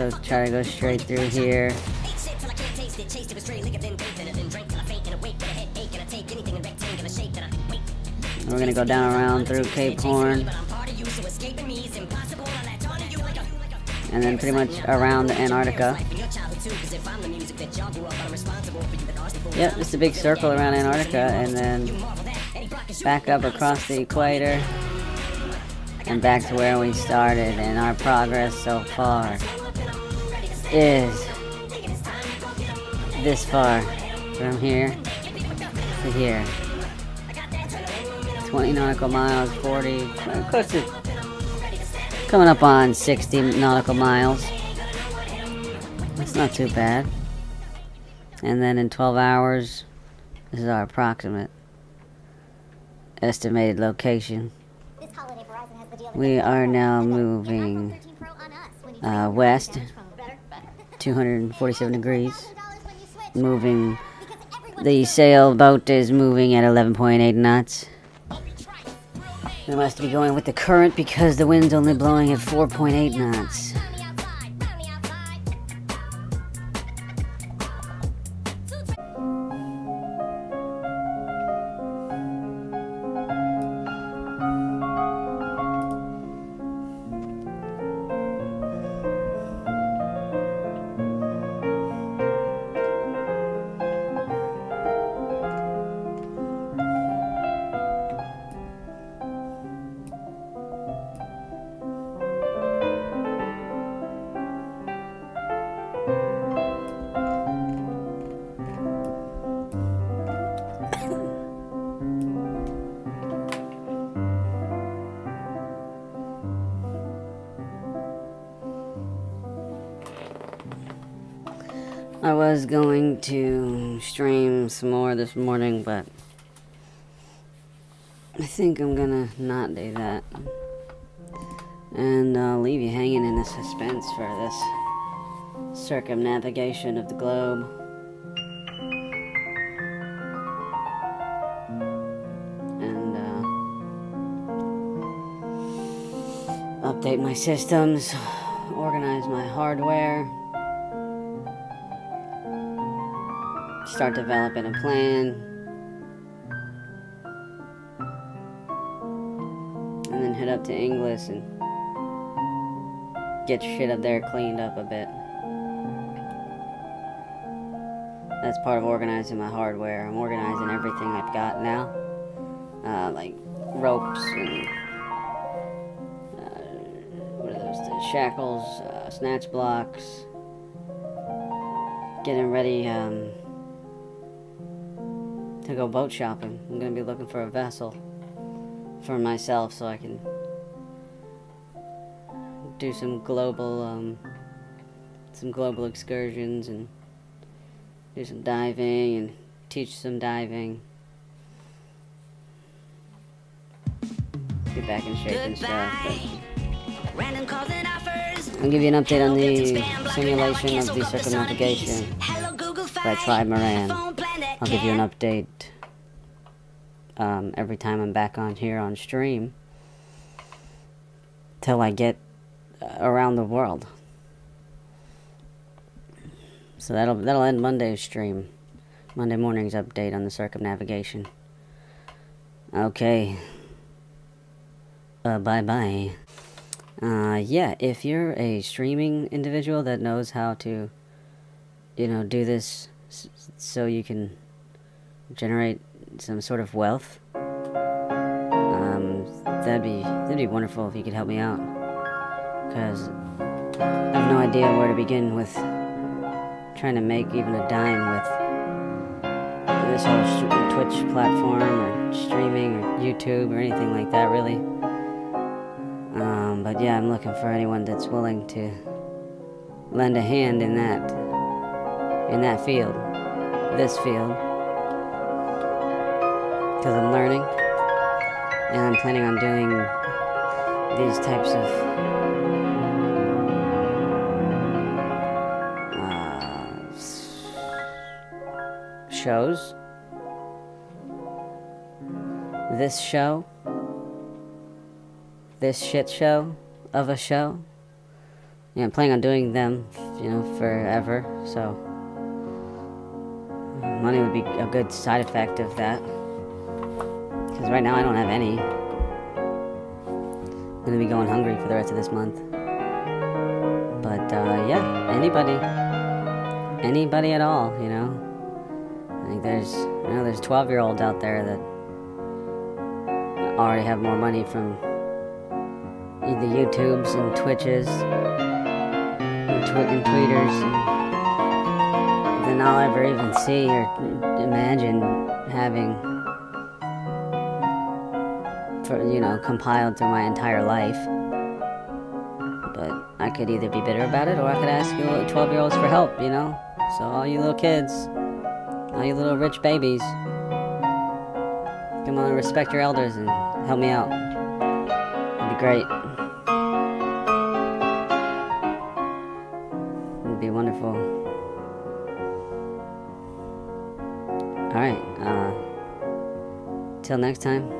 so try to go straight through here. We're gonna go down around through Cape Horn. And then pretty much around Antarctica. Yep, just a big circle around Antarctica and then back up across the equator and back to where we started and our progress so far is this far from here to here. 20 nautical miles 40 close to coming up on 60 nautical miles. That's not too bad. And then in 12 hours this is our approximate estimated location. We are now moving uh, west 247 degrees. Moving the sailboat is moving at 11.8 knots. We must be going with the current because the wind's only blowing at 4.8 knots I was going to stream some more this morning, but I think I'm gonna not do that. And I'll leave you hanging in the suspense for this circumnavigation of the globe. And uh, update my systems, organize my hardware. Start developing a plan. And then head up to Inglis and get shit up there cleaned up a bit. That's part of organizing my hardware. I'm organizing everything I've got now. Uh, like ropes and uh, what are those? The shackles, uh, snatch blocks. Getting ready. Um, to go boat shopping. I'm gonna be looking for a vessel for myself so I can do some global um, some global excursions and do some diving and teach some diving. Get back in shape and stuff. I'll give you an update on the simulation of the circumnavigation by Trimaran. I'll give you an update um, every time I'm back on here on stream till I get uh, around the world. So that'll that'll end Monday's stream. Monday morning's update on the circumnavigation. Okay. Uh, bye bye. Uh, yeah, if you're a streaming individual that knows how to, you know, do this so you can generate some sort of wealth, um, that'd be that'd be wonderful if you could help me out. Because I have no idea where to begin with trying to make even a dime with this whole Twitch platform or streaming or YouTube or anything like that, really. Um, but yeah, I'm looking for anyone that's willing to lend a hand in that in that field, this field because I'm learning and I'm planning on doing these types of uh, shows. This show, this shit show of a show, yeah, I'm planning on doing them, you know, forever. So money would be a good side effect of that. Because right now I don't have any. I'm gonna be going hungry for the rest of this month. But uh, yeah, anybody, anybody at all, you know. I think there's, you know, there's 12 year olds out there that already have more money from the YouTubes and Twitches and, tw- and tweeters than I'll ever even see or imagine having you know compiled through my entire life. But I could either be bitter about it or I could ask you 12 year olds for help, you know? So all you little kids, all you little rich babies, come on, respect your elders and help me out. It'd be great. It'd be wonderful. Alright, uh, till next time.